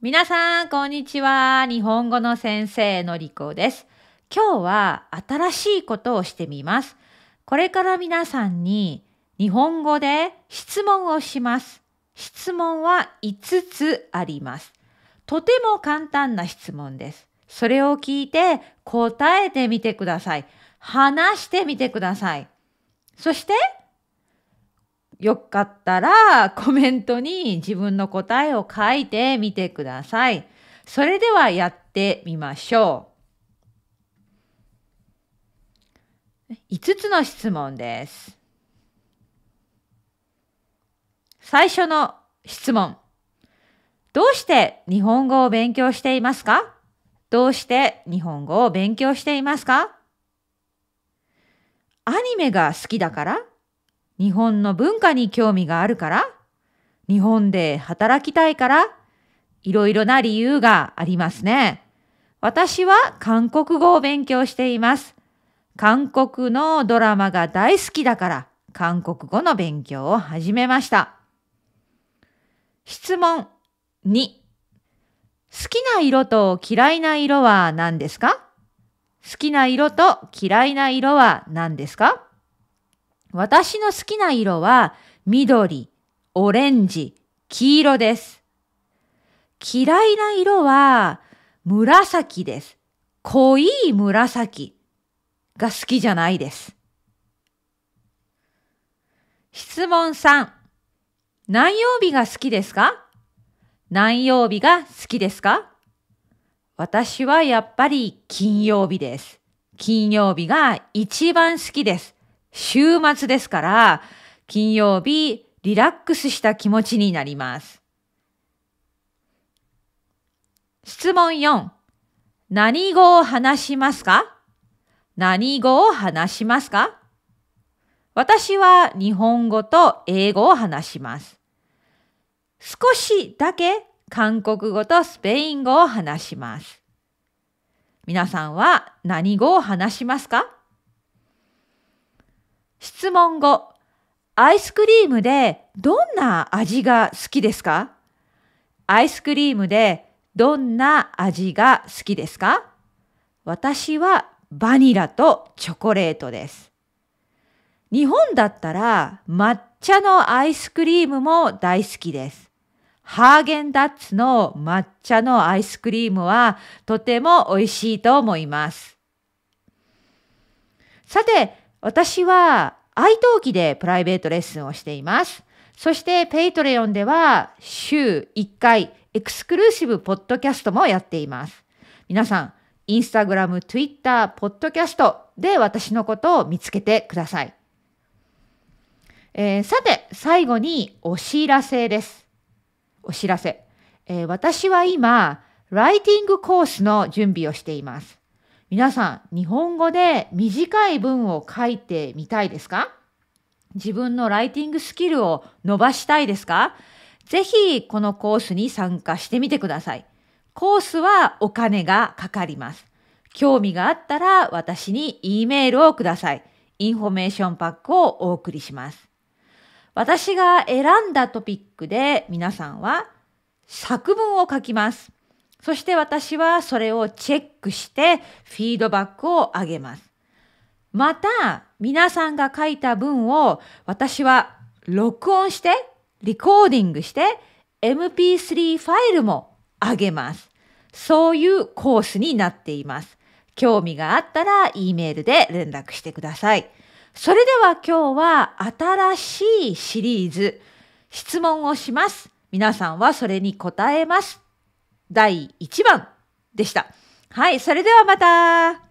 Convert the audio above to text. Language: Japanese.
皆さん、こんにちは。日本語の先生のりこです。今日は新しいことをしてみます。これから皆さんに日本語で質問をします。質問は5つあります。とても簡単な質問です。それを聞いて答えてみてください。話してみてください。そしてよかったらコメントに自分の答えを書いてみてください。それではやってみましょう。5つの質問です。最初の質問。どうして日本語を勉強していますか？どうして日本語を勉強していますか？アニメが好きだから？日本の文化に興味があるから日本で働きたいからいろいろな理由がありますね。私は韓国語を勉強しています。韓国のドラマが大好きだから韓国語の勉強を始めました。質問2。好きな色と嫌いな色は何ですか？好きな色と嫌いな色は何ですか？私の好きな色は緑、オレンジ、黄色です。嫌いな色は紫です。濃い紫が好きじゃないです。質問3。何曜日が好きですか？何曜日が好きですか？私はやっぱり金曜日です。金曜日が一番好きです。週末ですから、金曜日、リラックスした気持ちになります。質問4。何語を話しますか？何語を話しますか？私は日本語と英語を話します。少しだけ韓国語とスペイン語を話します。皆さんは何語を話しますか？質問後、アイスクリームでどんな味が好きですか？アイスクリームでどんな味が好きですか？私はバニラとチョコレートです。日本だったら抹茶のアイスクリームも大好きです。ハーゲンダッツの抹茶のアイスクリームはとても美味しいと思います。さて、私は iTalki でプライベートレッスンをしています。そして Patreon では週1回エクスクルーシブポッドキャストもやっています。皆さん、インスタグラム、ツイッター、ポッドキャストで私のことを見つけてください。えー、さて、最後にお知らせです。お知らせ。えー、私は今、ライティングコースの準備をしています。皆さん、日本語で短い文を書いてみたいですか？自分のライティングスキルを伸ばしたいですか？ぜひ、このコースに参加してみてください。コースはお金がかかります。興味があったら私に E メールをください。インフォメーションパックをお送りします。私が選んだトピックで皆さんは作文を書きます。そして私はそれをチェックしてフィードバックを上げます。また、皆さんが書いた文を私は録音して、 recording して、MP3 ファイルも上げます。そういうコースになっています。興味があったら E メールで連絡してください。それでは今日は新しいシリーズ、質問をします。皆さんはそれに答えます。第1番でした。はい、それではまた